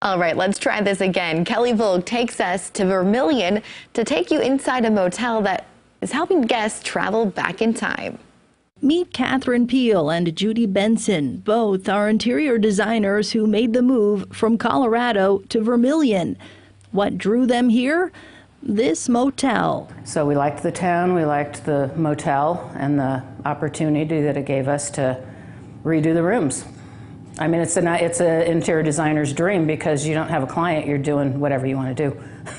All right, let's try this again. Kelly Volk takes us to Vermillion to take you inside a motel that is helping guests travel back in time. Meet Catherine Peel and Judy Benson. Both are interior designers who made the move from Colorado to Vermillion. What drew them here? This motel. So we liked the town, we liked the motel, and the opportunity that it gave us to redo the rooms. I mean, it's an it's an interior designer's dream because you don't have a client, you're doing whatever you want to do.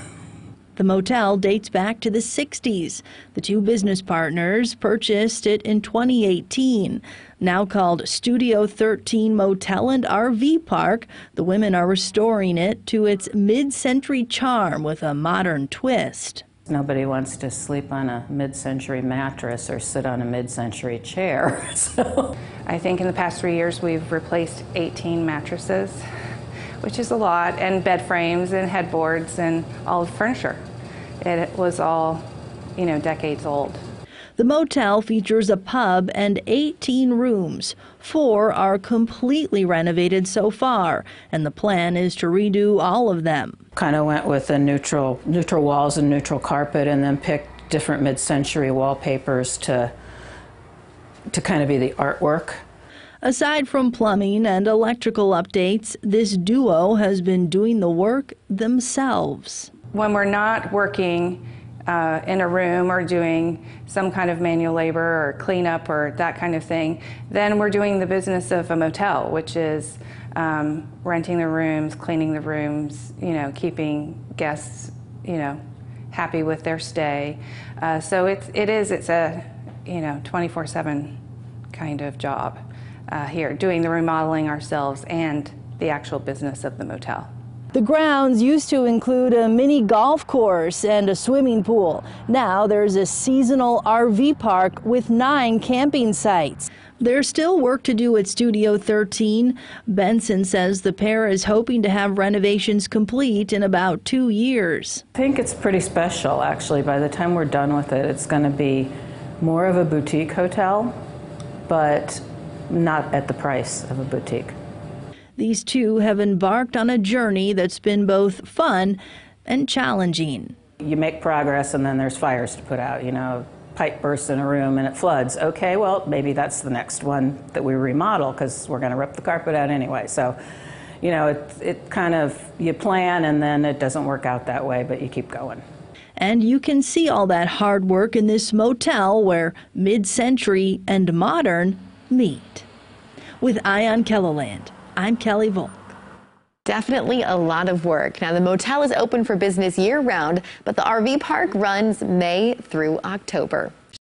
The motel dates back to the 60s. The two business partners purchased it in 2018. Now called Studio 13 Motel and RV Park, the women are restoring it to its mid century charm with a modern twist. Nobody wants to sleep on a mid century mattress or sit on a mid century chair. so. I think in the past three years we've replaced 18 mattresses, which is a lot, and bed frames and headboards and all the furniture. It was all, you know, decades old. The motel features a pub and 18 rooms. Four are completely renovated so far, and the plan is to redo all of them. Kind of went with a neutral, neutral walls and neutral carpet, and then picked different mid-century wallpapers to to kind of be the artwork. Aside from plumbing and electrical updates, this duo has been doing the work themselves. When we're not working uh, in a room or doing some kind of manual labor or cleanup or that kind of thing, then we're doing the business of a motel, which is um, renting the rooms, cleaning the rooms, you know, keeping guests, you know, happy with their stay. Uh, so it's it is it's a you know 24/7 kind of job uh, here, doing the remodeling ourselves and the actual business of the motel. The grounds used to include a mini golf course and a swimming pool. Now there's a seasonal RV park with nine camping sites. There's still work to do at Studio 13. Benson says the pair is hoping to have renovations complete in about two years. I think it's pretty special, actually. By the time we're done with it, it's going to be more of a boutique hotel, but not at the price of a boutique. These two have embarked on a journey that's been both fun and challenging. You make progress and then there's fires to put out, you know, pipe bursts in a room and it floods. Okay, well, maybe that's the next one that we remodel because we're going to rip the carpet out anyway. So, you know, it, it kind of, you plan and then it doesn't work out that way, but you keep going. And you can see all that hard work in this motel where mid century and modern meet. With Ion on KELOLAND. I'm Kelly Volk. Definitely a lot of work. Now, the motel is open for business year round, but the RV park runs May through October.